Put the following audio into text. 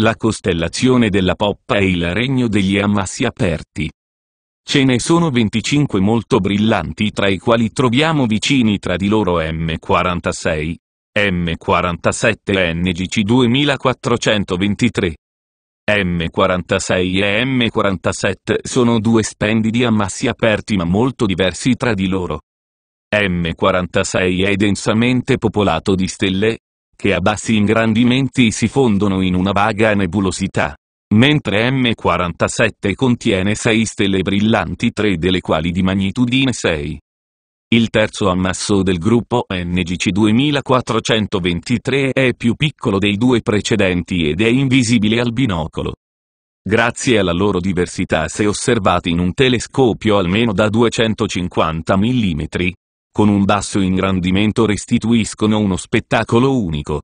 La costellazione della Poppa è il regno degli ammassi aperti. Ce ne sono 25 molto brillanti tra i quali troviamo vicini tra di loro M46, M47 e NGC 2423. M46 e M47 sono due splendidi ammassi aperti ma molto diversi tra di loro. M46 è densamente popolato di stelle, che a bassi ingrandimenti si fondono in una vaga nebulosità, mentre M47 contiene 6 stelle brillanti 3 delle quali di magnitudine 6. Il terzo ammasso del gruppo NGC 2423 è più piccolo dei due precedenti ed è invisibile al binocolo. Grazie alla loro diversità se osservati in un telescopio almeno da 250 mm, con un basso ingrandimento restituiscono uno spettacolo unico.